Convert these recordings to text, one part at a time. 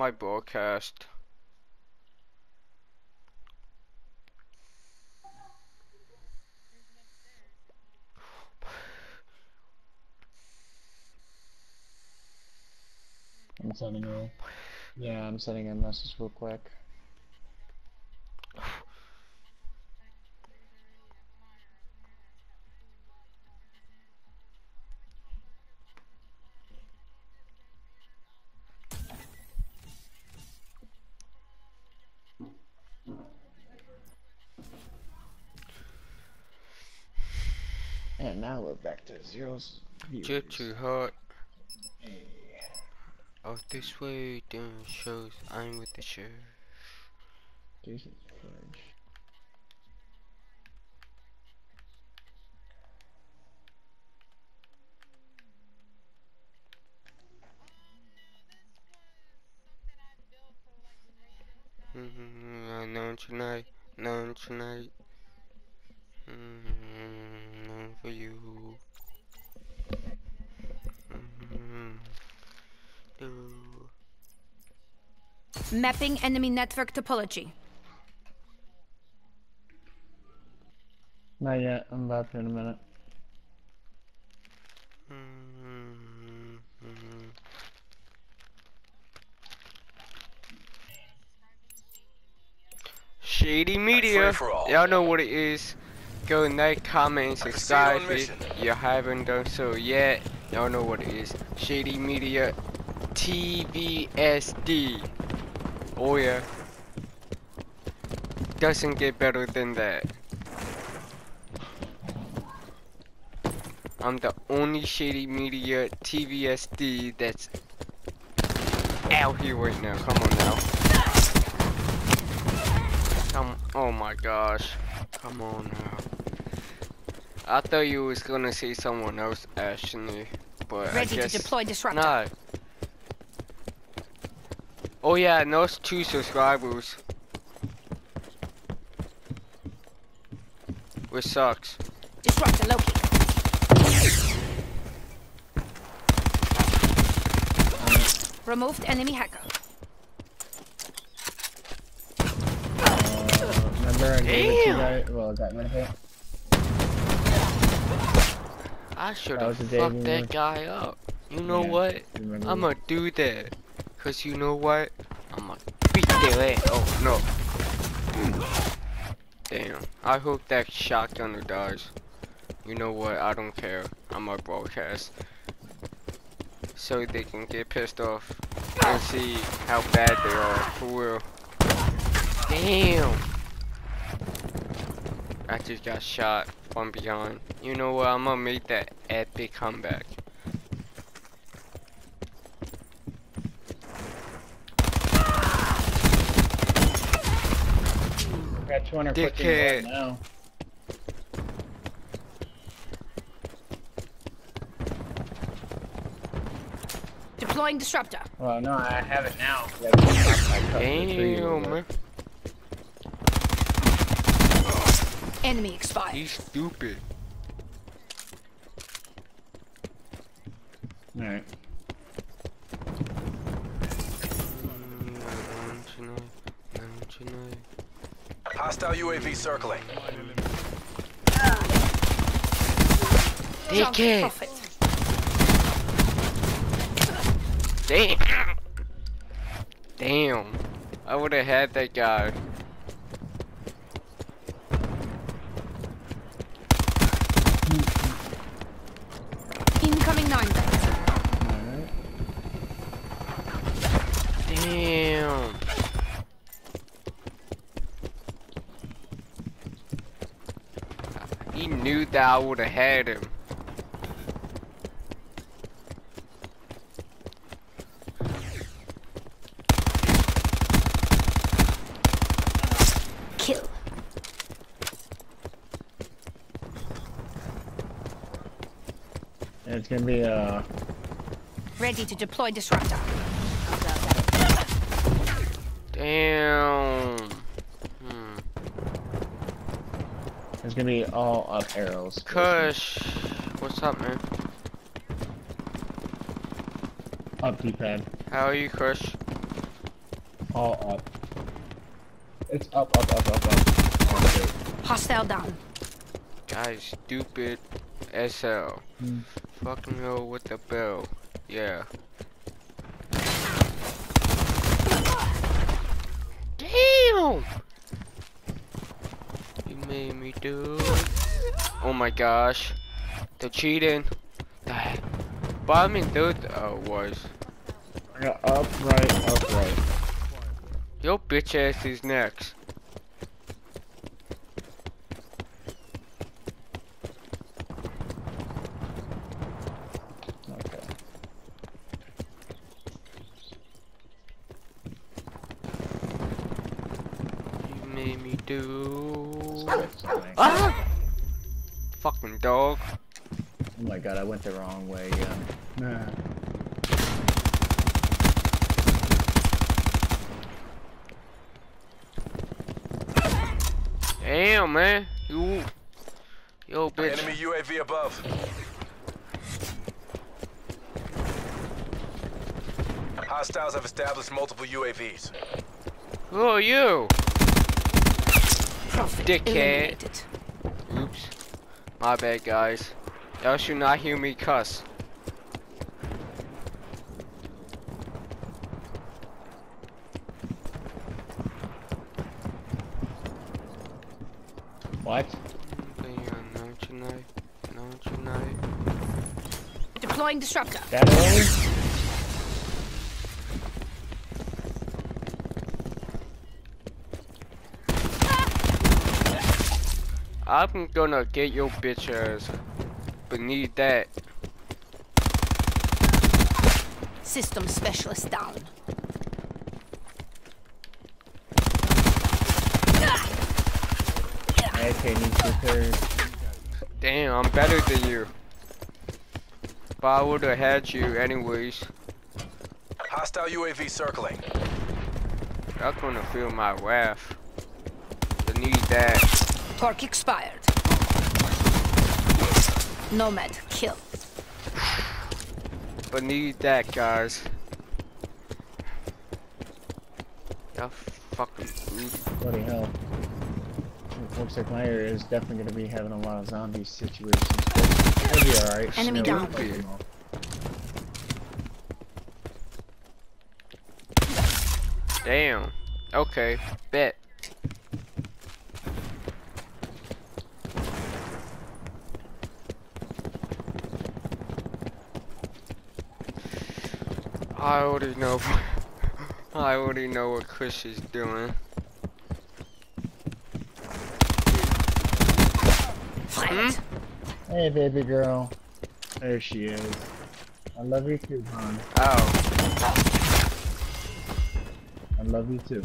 my broadcast. I'm sending a yeah, I'm sending a message real quick. And now we're back to zeros. Get too hot. Oh, this way, then shows I'm with the sheriff. Mapping enemy network topology. Not yet. I'm about to in a minute. Shady Media. Y'all know what it is. Go like, comment, and can see you subscribe if you haven't done so yet. Y'all know what it is. Shady Media TVSD. Oh yeah. Doesn't get better than that. I'm the only Shady Media TVSD that's out here right now. Come on now. Come, oh my gosh. Come on now. I thought you was gonna see someone else, Ashley, but I Ready guess to deploy disruptor. no. Oh yeah, and those two subscribers. Which sucks. Disruptor located. Removed enemy hacker. Uh, remember I gave it to you Damn. guys? Well, I got my hit. I should have was fucked that guy up. You know Yeah, what? I'ma do that. Cause you know what? I'ma beat their ass. Oh no. Damn. I hope that shotgunner dies. You know what? I don't care. I'm a broadcast. So they can get pissed off and see how bad they are. For real. Damn. I just got shot from behind. You know what? I'm gonna make that epic comeback. Got 200 Dickhead. now. Deploying disruptor. Well, no, I have it now. 'cause I just popped my cup for three Damn, with man. it. Enemy expired. He's stupid. Alright. Mm, Hostile UAV circling. Junk Dickhead. profit. Damn. Damn. I would have had that guy. Incoming nine belt. Alright. Damn. He that I would have had him. Kill. It's gonna be, uh, Ready to deploy disruptor. Damn. Hmm. It's gonna be all up arrows. Kush. What's up, man? Up D-pad. How are you, Kush? All up. It's up, up, up, up, up. Hostile down. Guys, stupid SL. Hmm. Fucking hell with the bell. Yeah. Damn! You made me do. Oh my gosh. The cheating. The bombing dude, uh, was. I got up, right, up, right. Yo bitch ass is next. Okay. You made me do. Sorry. Ah! Fucking dog. Oh my god, I went the wrong way, yeah. Nah. Damn man. You. Yo bitch. Enemy UAV above. Hostiles have established multiple UAVs. Who are you? Prophet Dickhead. eliminated. Oops. My bad, guys. Y'all should not hear me cuss. What? Deploying disruptor. That early? I'm gonna get your bitch ass beneath that. System specialist down. AK needs repairs. Damn, I'm better than you. But I would've had you anyways. Hostile UAV circling. Y'all gonna feel my wrath. Beneath that. Torque expired. Nomad kill. Beneath that, guys. Y'all fucking rude. Bloody hell. It looks like my area is definitely gonna be having a lot of zombie situations. But it'll be alright. Enemy Snow down. Damn. Okay, bet. I already know. I already know what Chris is doing. Freiheit. Hey, baby girl. There she is. I love you too, hon. Oh, I love you too.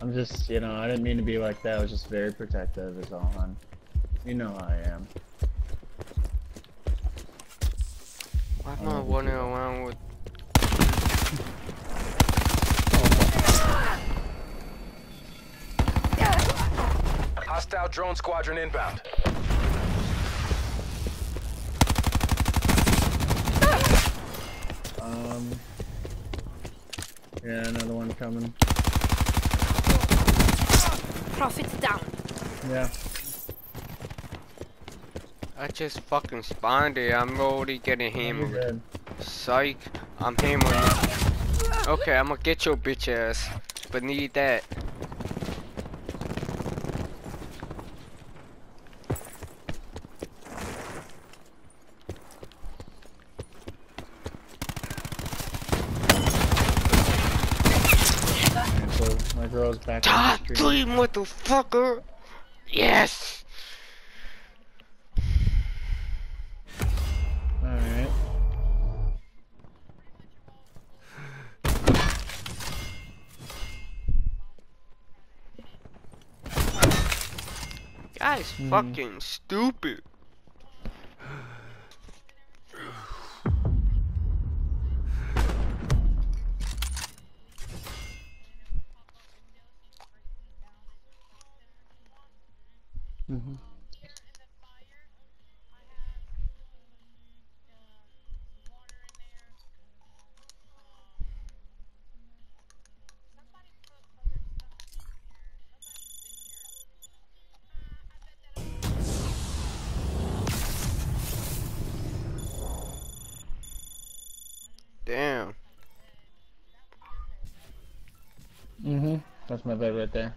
I'm just, you know, I didn't mean to be like that. I was just very protective, is all, hon. You know how I am. Why am I running around with? Hostile drone squadron inbound. Um. Yeah, another one coming. Prophet down. Yeah. I just fucking spawned it. I'm already getting hammered. Psych. I'm hammering. Okay, I'm gonna get your bitch ass. But need that. And so my girl's back Top three, motherfucker. Yes. Guys, Mhm. fucking stupid. Mm-hmm. Damn. Mm-hmm. That's my bed right there.